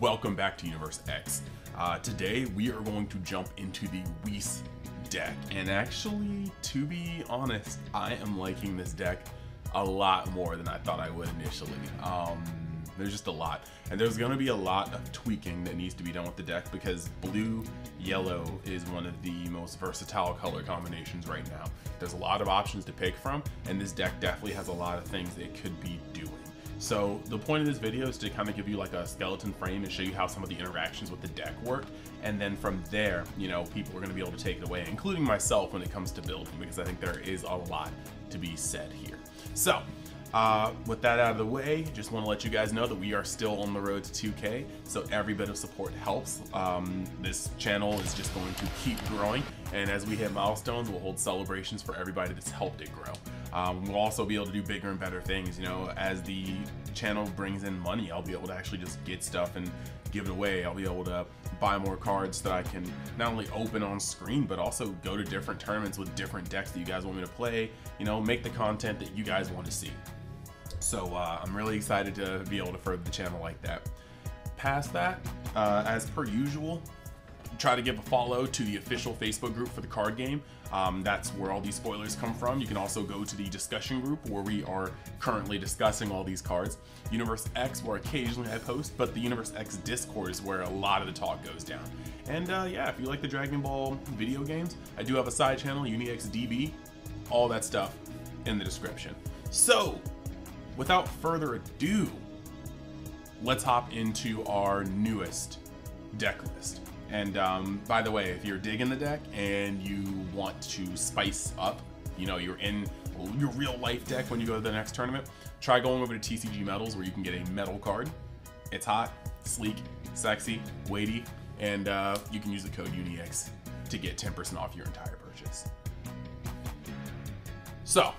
welcome back to Universe X. Uh, today we are going to jump into the Whis deck, and actually, to be honest, I am liking this deck a lot more than I thought I would initially. Um, there's just a lot, and there's going to be a lot of tweaking that needs to be done with the deck because blue yellow is one of the most versatile color combinations right now. There's a lot of options to pick from, and this deck definitely has a lot of things it could be doing. So the point of this video is to kind of give you like a skeleton frame and show you how some of the interactions with the deck work. And then from there, you know, people are going to be able to take it away, including myself when it comes to building, because I think there is a lot to be said here. So uh, with that out of the way, just want to let you guys know that we are still on the road to 2K, so every bit of support helps. Um, this channel is just going to keep growing, and as we hit milestones, we'll hold celebrations for everybody that's helped it grow. Um, we'll also be able to do bigger and better things. You know, as the channel brings in money, I'll be able to actually just get stuff and give it away. I'll be able to buy more cards that I can not only open on screen, but also go to different tournaments with different decks that you guys want me to play. You know, make the content that you guys want to see. So uh, I'm really excited to be able to further the channel like that. Past that, uh, as per usual, try to give a follow to the official Facebook group for the card game. Um, that's where all these spoilers come from. You can also go to the discussion group where we are currently discussing all these cards. Universe X, where occasionally I post, but the Universe X Discord is where a lot of the talk goes down. And uh, yeah, if you like the Dragon Ball video games, I do have a side channel, UniXDB, all that stuff in the description. So, without further ado, let's hop into our newest deck list. And um, by the way, if you're digging the deck and you want to spice up, you know, you're in your real life deck when you go to the next tournament, try going over to TCGMetalZ where you can get a metal card. It's hot, sleek, sexy, weighty, and uh, you can use the code UNIX to get 10% off your entire purchase. So,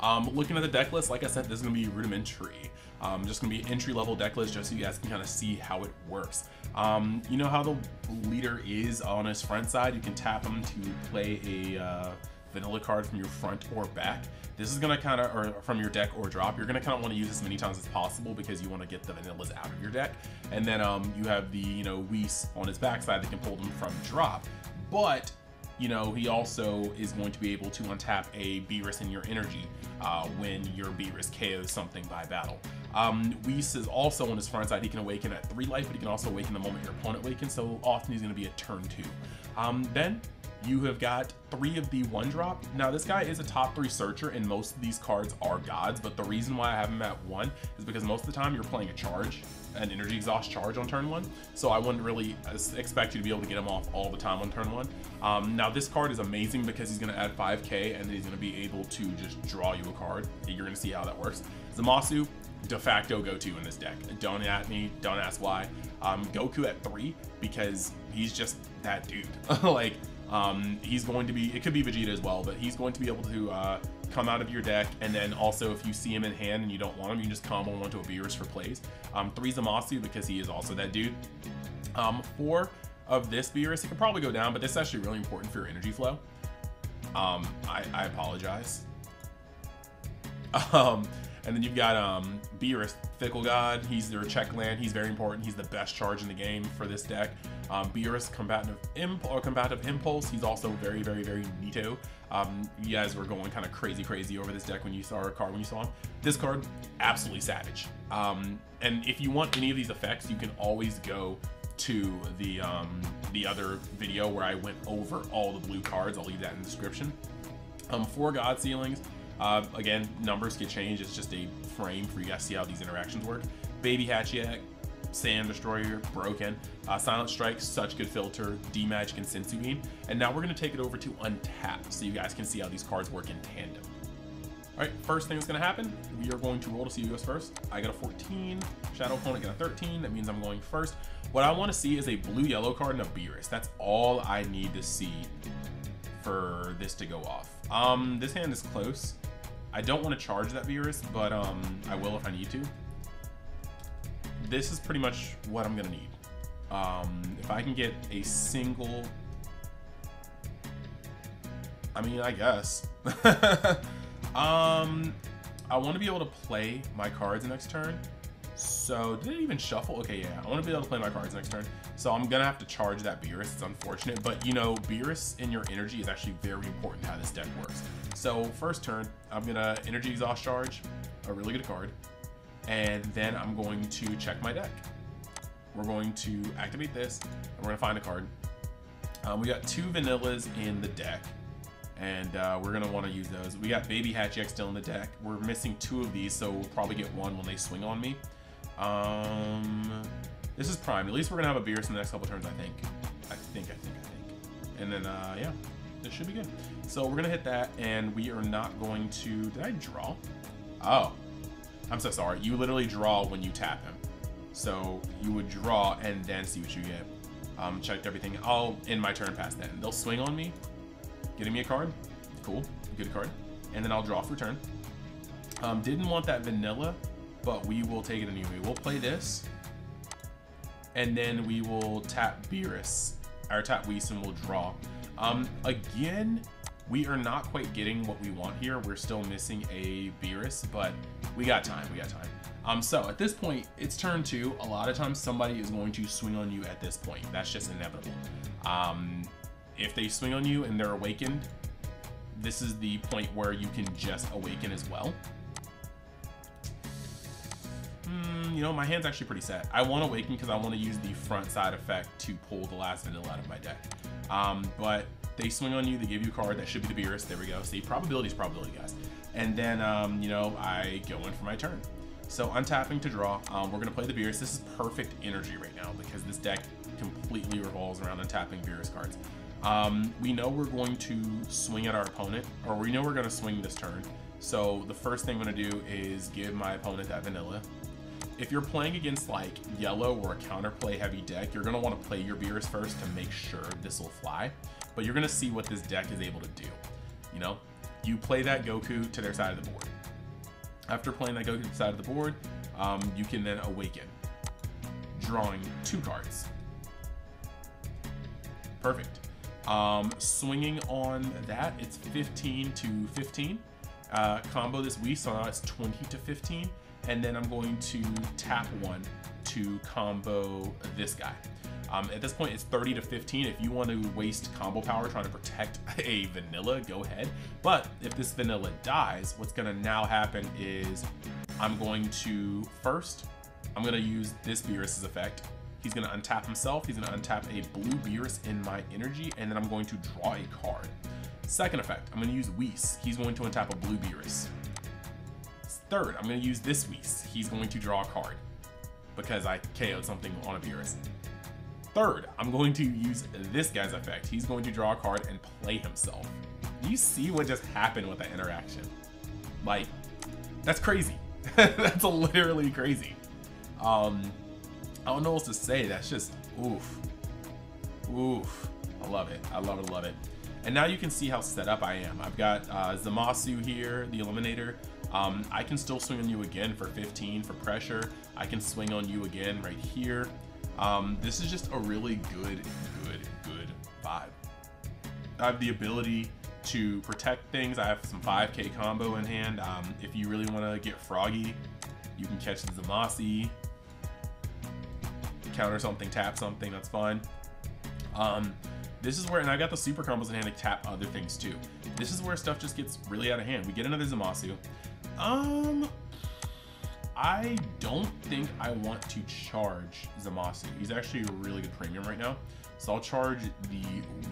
um, looking at the deck list, like I said, this is going to be rudimentary. Um, just to be entry level deck list just so you guys can kind of see how it works. Um, you know how the leader is on his front side? You can tap him to play a uh, vanilla card from your front or back. This is going to kind of, or from your deck or drop, you're going to kind of want to use as many times as possible because you want to get the vanillas out of your deck. And then um, you have the, you know, Whis on his backside that can pull them from drop. But you know, he also is going to be able to untap a Beerus in your energy uh, when your Beerus KOs something by battle. Um, Whis is also on his front side. He can awaken at 3 life, but he can also awaken the moment your opponent awakens, so often he's going to be a turn 2. Um, then you have got three of the one drop. Now this guy is a top three searcher and most of these cards are gods, but the reason why I have him at one is because most of the time you're playing a charge, an energy exhaust charge on turn one. So I wouldn't really expect you to be able to get him off all the time on turn one. Um, now this card is amazing because he's gonna add 5k and he's gonna be able to just draw you a card. You're gonna see how that works. Zamasu, de facto go-to in this deck. Don't at me, don't ask why. Um, Goku at three because he's just that dude. like um, he's going to be, it could be Vegeta as well, but he's going to be able to uh, come out of your deck. And then also if you see him in hand and you don't want him, you can just combo him onto a Beerus for plays. Um, three Zamasu because he is also that dude. Um, four of this Beerus, it could probably go down, but this is actually really important for your energy flow. Um, I, I apologize. Um, and then you've got um, Beerus, Fickle God. He's their check land. He's very important. He's the best charge in the game for this deck. Um, Beerus, combative, imp or combative impulse. He's also very, very, very neato. Um, you guys were going kind of crazy, crazy over this deck when you saw a card when you saw him. This card, absolutely savage. Um, and if you want any of these effects, you can always go to the um, the other video where I went over all the blue cards. I'll leave that in the description. Um, four God Sealings. Uh, again, numbers get change. It's just a frame for you guys to see how these interactions work. Baby Hatchiac, Sand Destroyer, Broken, uh, Silent Strike, such good filter, D-Magic, and Senzu Bean. And now we're going to take it over to Untap so you guys can see how these cards work in tandem. All right, first thing that's going to happen, we are going to roll to see who goes first. I got a 14, Shadow opponent got a 13, that means I'm going first. What I want to see is a blue-yellow card and a Beerus. That's all I need to see for this to go off. Um, this hand is close. I don't want to charge that Beerus, but um, I will if I need to. This is pretty much what I'm gonna need. Um, if I can get a single... I mean, I guess. um, I want to be able to play my cards next turn. So, did it even shuffle? Okay, yeah, I want to be able to play my cards next turn. So I'm going to have to charge that Beerus. It's unfortunate, but you know, Beerus in your energy is actually very important how this deck works. So first turn, I'm to Energy Exhaust Charge, a really good card, and then I'm going to check my deck. We're going to activate this, and we're to find a card. Um, we got two Vanillas in the deck and uh, we're gonna want to use those. We got Baby Hatchiex still in the deck. We're missing two of these, so we'll probably get one when they swing on me. Um, this is prime. At least we're gonna have a Beerus in the next couple turns, I think. I think, I think, I think. And then, uh, yeah, this should be good. So we're gonna hit that, and we are not going to. Did I draw? Oh, I'm so sorry. You literally draw when you tap him. So you would draw and then see what you get. Um, checked everything. I'll end my turn past then. They'll swing on me, getting me a card. Cool, good card. And then I'll draw for turn. Um, didn't want that vanilla, but we will take it anyway. We'll play this, and then we will tap Beerus, or tap Whis, and we'll draw. Um, again, we are not quite getting what we want here. We're still missing a Beerus, but we got time, we got time. Um, so at this point, it's turn two. A lot of times somebody is going to swing on you at this point. That's just inevitable. Um, if they swing on you and they're awakened, this is the point where you can just awaken as well. You know, my hand's actually pretty set. I want to Awaken because I want to use the front side effect to pull the last vanilla out of my deck. Um, but they swing on you, they give you a card, that should be the Beerus, there we go. See, probability is probability, guys. And then, um, you know, I go in for my turn. So untapping to draw, um, we're going to play the Beerus. This is perfect energy right now because this deck completely revolves around untapping Beerus cards. Um, we know we're going to swing at our opponent, or we know we're going to swing this turn. So the first thing I'm going to do is give my opponent that vanilla. If you're playing against like yellow or a counterplay heavy deck, you're want to play your beers first to make sure this will fly. But you're to see what this deck is able to do. You know, you play that Goku to their side of the board. After playing that Goku to the side of the board, um, you can then awaken, drawing two cards. Perfect. Um, swinging on that, it's 15 to 15. Uh, combo this Whis, so now it's 20 to 15. And then I'm going to tap one to combo this guy. Um, at this point, it's 30 to 15. If you want to waste combo power trying to protect a vanilla, go ahead. But if this vanilla dies, what's going to now happen is I'm going to first, I'm going to use this Beerus's effect He's going to untap himself. He's going to untap a blue Beerus in my energy, and then I'm going to draw a card. Second effect, I'm going to use Whis. He's going to untap a blue Beerus. Third, I'm going to use this week's. He's going to draw a card because I KO'd something on a Beerus. Third, I'm going to use this guy's effect. He's going to draw a card and play himself. Do you see what just happened with that interaction? Like, that's crazy. that's literally crazy. Um, I don't know what else to say. That's just oof. Oof. I love it. I love it, love it. And now you can see how set up I am. I've got uh, Zamasu here, the Eliminator. Um, I can still swing on you again for 15 for pressure. I can swing on you again right here. Um, this is just a really good, good, good vibe. I have the ability to protect things. I have some 5k combo in hand. Um, if you really want to get froggy, you can catch the Zamasi counter something, tap something, that's fine. Um, this is where, and I got the super combos in hand to tap other things too. This is where stuff just gets really out of hand. We get another Zamasu. Um, I don't think I want to charge Zamasu. He's actually a really good premium right now. So I'll charge the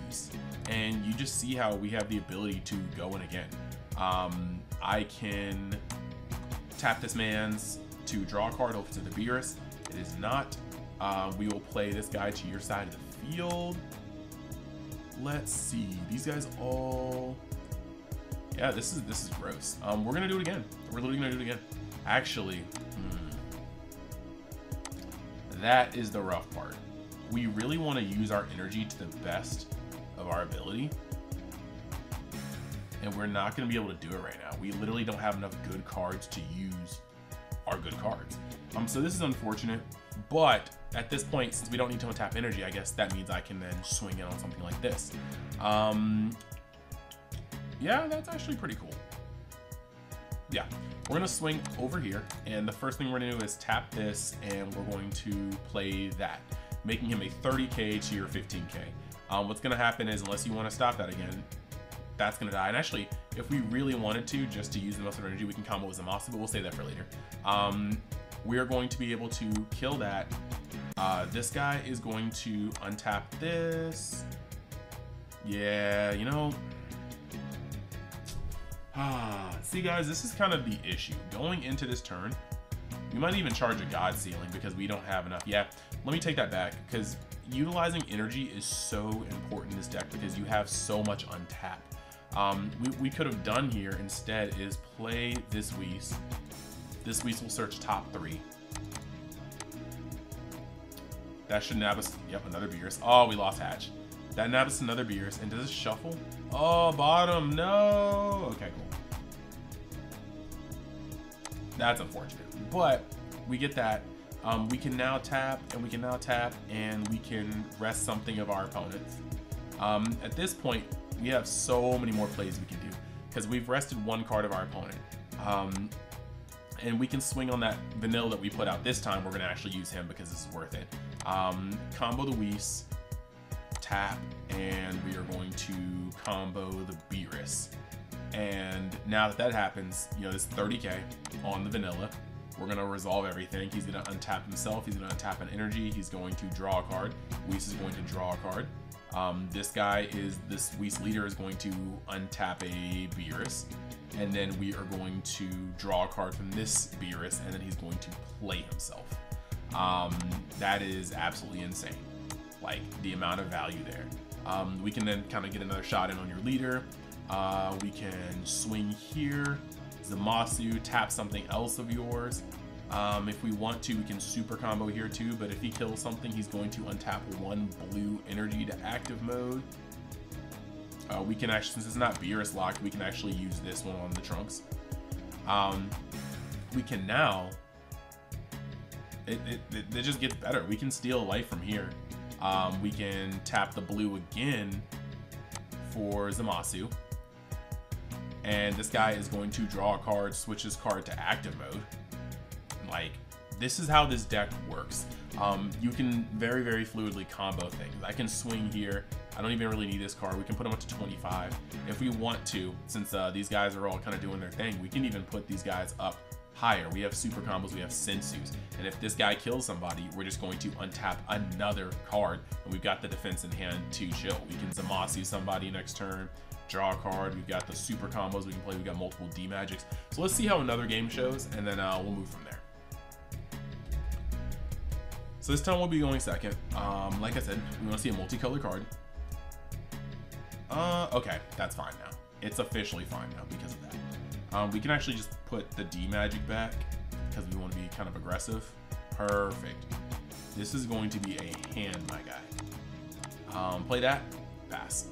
Whis. And you just see how we have the ability to go in again. Um, I can tap this man's to draw a card over to the Beerus. It is not uh, we will play this guy to your side of the field. Let's see. These guys all... Yeah, this is this is gross. Um, we're gonna do it again. We're literally gonna do it again. Actually, hmm, that is the rough part. We really want to use our energy to the best of our ability. And we're not to be able to do it right now. We literally don't have enough good cards to use our good cards. Um, so this is unfortunate, but at this point, since we don't need to tap energy, I guess that means I can then swing in on something like this. Um, yeah, that's actually pretty cool. yeah, we're gonna swing over here, and the first thing we're gonna do is tap this, and we're going to play that, making him a 30k to your 15k. Um, what's gonna happen is, unless you wanna stop that again, that's gonna die. And actually, if we really wanted to, just to use the most energy, we can combo with Zamasu, but we'll save that for later. Um, we are going to be able to kill that. Uh, this guy is going to untap this. Yeah, you know, Ah, see guys, this is kind of the issue. Going into this turn, we might even charge a God Ceiling because we don't have enough. Yeah, let me take that back because utilizing energy is so important in this deck because you have so much untapped. Um, we, we could have done here instead is play this Whis. This Whis will search top three. That should nab us. Yep, another Beerus. Oh, we lost Hatch. That nab us another Beerus. And does it shuffle? Oh, bottom. No. Okay, cool. That's unfortunate. But we get that. Um, we can now tap, and we can now tap, and we can rest something of our opponents. Um, at this point, we have so many more plays we can do because we've rested one card of our opponent. Um, and we can swing on that vanilla that we put out this time. We're going to actually use him because this is worth it. Um, combo the Whis, tap, and we are going to combo the Beerus. And now that that happens, you know, this 30k on the vanilla. We're going to resolve everything. He's going to untap himself. He's going to untap an energy. He's going to draw a card. Whis is going to draw a card. Um, this guy is, this Whis leader is going to untap a Beerus. And then we are going to draw a card from this Beerus, and then he's going to play himself. Um, that is absolutely insane. Like, the amount of value there. Um, we can then kind of get another shot in on your leader. Uh, we can swing here. Zamasu, tap something else of yours. Um, if we want to, we can super combo here too, but if he kills something, he's going to untap one blue energy to active mode. Uh, we can actually, since it's not Beerus locked, we can actually use this one on the trunks. Um, we can now, it, it, it, it just gets better. We can steal life from here. Um, we can tap the blue again for Zamasu. And this guy is going to draw a card, switch his card to active mode. Like, this is how this deck works. Um, you can very, very fluidly combo things. I can swing here. I don't even really need this card. We can put them up to 25. If we want to, since uh, these guys are all kind of doing their thing, we can even put these guys up higher. We have super combos, we have Senzus. And if this guy kills somebody, we're just going to untap another card. And we've got the defense in hand to chill. We can Zamasu somebody next turn, draw a card. We've got the super combos we can play. We've got multiple D-Magics. So let's see how another game shows, and then uh, we'll move from there. So this time we'll be going second. Um, like I said, we want to see a multicolor card. Uh, okay, that's fine now. It's officially fine now because of that. Um, we can actually just put the D magic back because we want to be kind of aggressive. Perfect. This is going to be a hand, my guy. Um, play that, pass.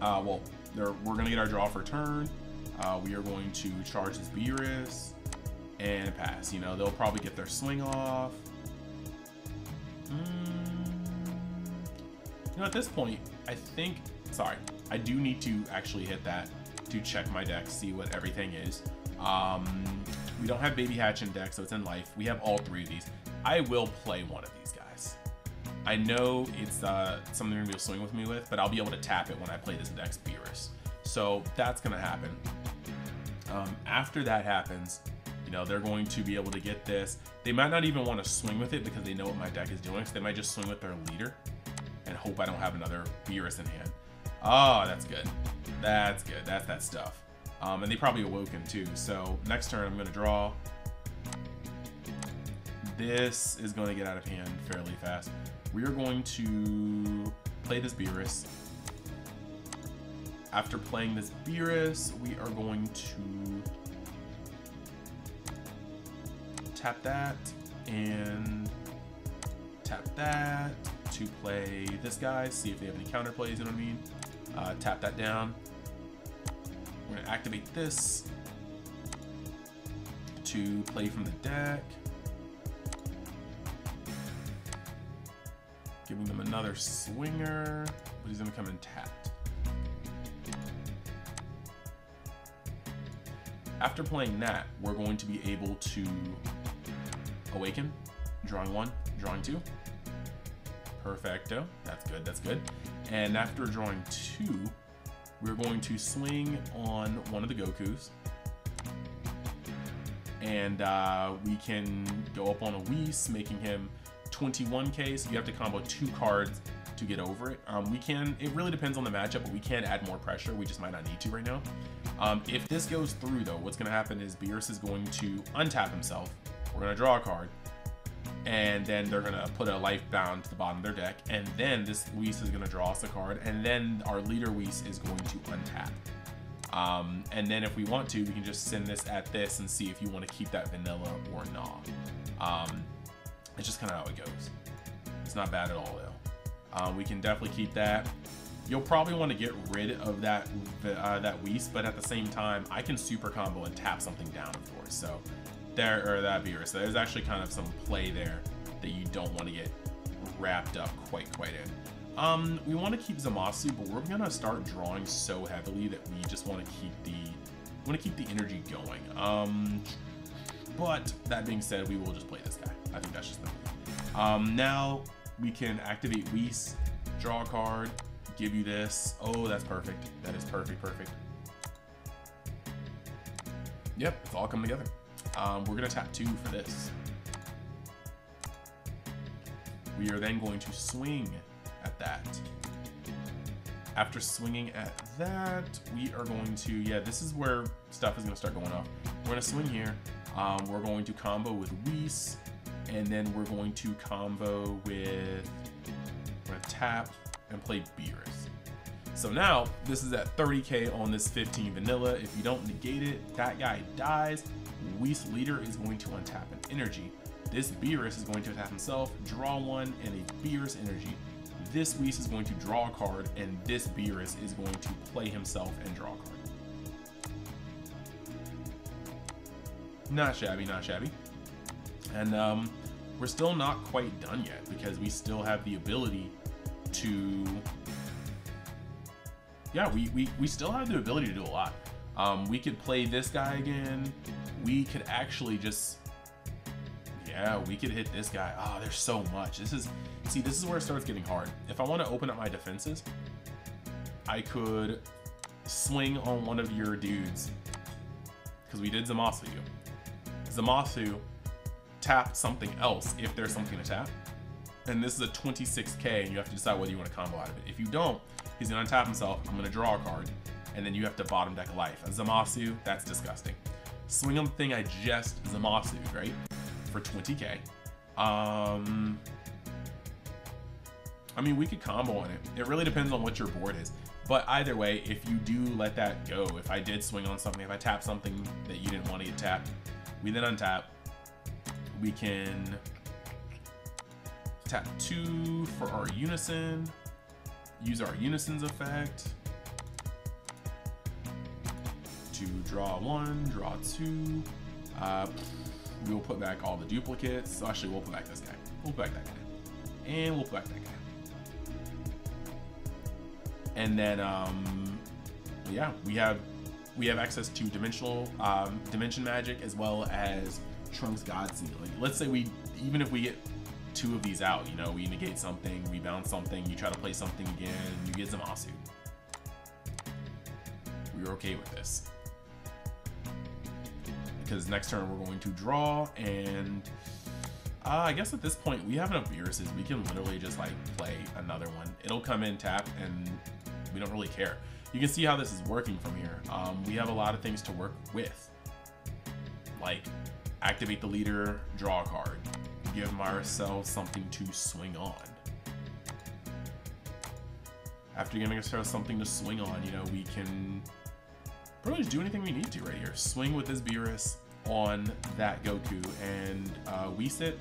Uh, well, we're going to get our draw for turn. Uh, we are going to charge this Beerus and pass. You know, they'll probably get their swing off. Mm. You know, at this point, I think, sorry, I do need to actually hit that to check my deck, see what everything is. Um, we don't have Baby Hatch in deck, so it's in life. We have all three of these. I will play one of these guys. I know it's uh, something you're gonna be swing with me with, but I'll be able to tap it when I play this next Beerus. So that's gonna happen. Um, after that happens, you know, they're going to be able to get this. They might not even want to swing with it because they know what my deck is doing, so they might just swing with their leader and hope I don't have another Beerus in hand. Oh, that's good. That's good. That's that stuff. Um, and they probably awoken too. So next turn I'm going to draw. This is going to get out of hand fairly fast. We are going to play this Beerus. After playing this Beerus, we are going to tap that and tap that to play this guy, see if they have any counter plays, you know what I mean? Uh, tap that down. We're gonna activate this to play from the deck. Giving them another swinger, but he's gonna come in tapped. After playing that, we're going to be able to awaken, drawing one, drawing two. Perfecto. That's good, that's good. And after drawing two, we're going to swing on one of the Gokus. And uh, we can go up on a Whis, making him 21k, so you have to combo two cards to get over it. Um, we can, it really depends on the matchup, but we can add more pressure. We just might not need to right now. Um, if this goes through though, what's gonna happen is Beerus is going to untap himself. We're gonna draw a card and then they're gonna put a life bound to the bottom of their deck, and then this Whis is gonna draw us a card, and then our leader Whis is going to untap. Um, and then if we want to, we can just send this at this and see if you want to keep that vanilla or not. Um, it's just kind of how it goes. It's not bad at all though. Um, we can definitely keep that. You'll probably want to get rid of that uh, that Whis, but at the same time, I can super combo and tap something down, of course. So there, or that Beerus. So there's actually kind of some play there that you don't want to get wrapped up quite, quite in. Um, we want to keep Zamasu, but we're gonna start drawing so heavily that we just want to keep the want to keep the energy going. Um, but that being said, we will just play this guy. I think that's just the um, now we can activate Whis, draw a card, give you this. Oh, that's perfect. That is perfect, perfect. Yep, it's all come together. Um, we're gonna tap two for this. We are then going to swing at that. After swinging at that, we are going to, yeah, this is where stuff is gonna start going off. We're gonna swing here. Um, we're going to combo with Whis, and then we're going to combo with, we're gonna tap and play Beerus. So now, this is at 30k on this 15 vanilla. If you don't negate it, that guy dies. Whis leader is going to untap an energy. This Beerus is going to attack himself, draw one, and a Beerus energy. This Whis is going to draw a card, and this Beerus is going to play himself and draw a card. Not shabby, not shabby. And um, we're still not quite done yet because we still have the ability to yeah, we, we, we still have the ability to do a lot. Um, we could play this guy again. We could actually just, yeah, we could hit this guy. Oh, there's so much. This is, see, this is where it starts getting hard. If I want to open up my defenses, I could swing on one of your dudes because we did Zamasu. Zamasu tap something else if there's something to tap. And this is a 26k and you have to decide whether you want to combo out of it. If you don't, He's gonna untap himself. I'm gonna draw a card, and then you have to bottom deck life. A Zamasu, that's disgusting. Swing on the thing I just Zamasu, right? For 20k. Um, I mean, we could combo on it. It really depends on what your board is. But either way, if you do let that go, if I did swing on something, if I tap something that you didn't want to get tapped, we then untap. We can tap two for our unison use our unisons effect to draw one, draw two. Uh, we will put back all the duplicates. Actually, we'll put back this guy. We'll put back that guy. And we'll put back that guy. And then, um, yeah, we have we have access to dimensional um, dimension magic as well as Trunks God Seal. Like, let's say we even if we get two of these out. You know, we negate something, we bounce something, you try to play something again, you get some Zamasu. We're okay with this. Because next turn we're going to draw, and uh, I guess at this point we have enough Beeruses. We can literally just like play another one. It'll come in tap, and we don't really care. You can see how this is working from here. Um, we have a lot of things to work with. Like, activate the leader, draw a card give ourselves something to swing on. After giving ourselves something to swing on, you know, we can pretty much do anything we need to right here. Swing with this Beerus on that Goku and uh, we sit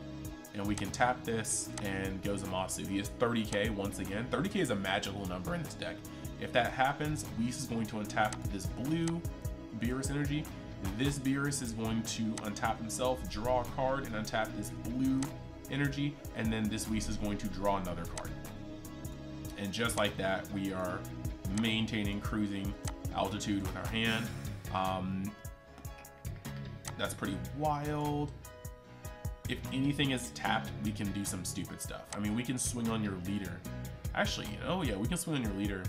and we can tap this and go Zamasu. He is 30k once again. 30k is a magical number in this deck. If that happens, Whis is going to untap this blue Beerus energy this Beerus is going to untap himself, draw a card, and untap this blue energy, and then this Whis is going to draw another card. And just like that, we are maintaining cruising altitude with our hand. Um, That's pretty wild. If anything is tapped, we can do some stupid stuff. I mean, we can swing on your leader. Actually, oh yeah, we can swing on your leader.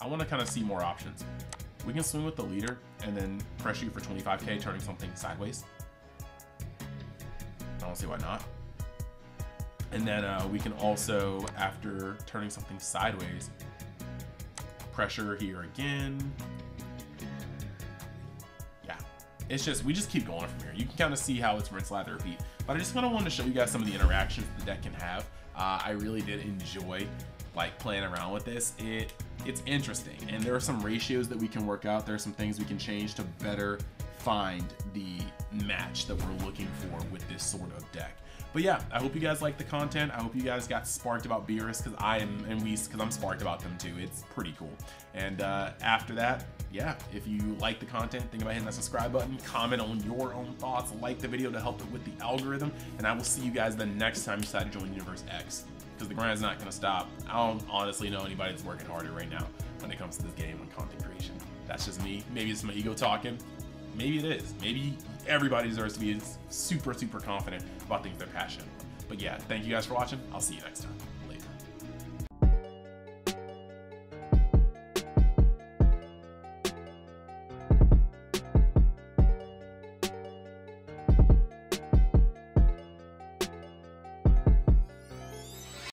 I want to kind of see more options. We can swing with the leader and then pressure you for 25k, turning something sideways. I don't see why not. And then uh, we can also, after turning something sideways, pressure here again. Yeah, it's just, we just keep going from here. You can kind of see how it's rinse, lather, repeat. But I just kind of wanted to show you guys some of the interactions the deck can have. Uh, I really did enjoy like playing around with this. It It's interesting, and there are some ratios that we can work out. There are some things we can change to better find the match that we're looking for with this sort of deck. But yeah, I hope you guys like the content. I hope you guys got sparked about Beerus because I am, and we, because I'm sparked about them too. It's pretty cool. And uh, after that, yeah, if you like the content, think about hitting that subscribe button, comment on your own thoughts, like the video to help it with the algorithm, and I will see you guys the next time you decide to join Universe X because the grind is not going to stop. I don't honestly know anybody that's working harder right now when it comes to this game and content creation. That's just me. Maybe it's my ego talking. Maybe it is. Maybe everybody deserves to be super, super confident about things they're passionate about. But yeah, thank you guys for watching. I'll see you next time.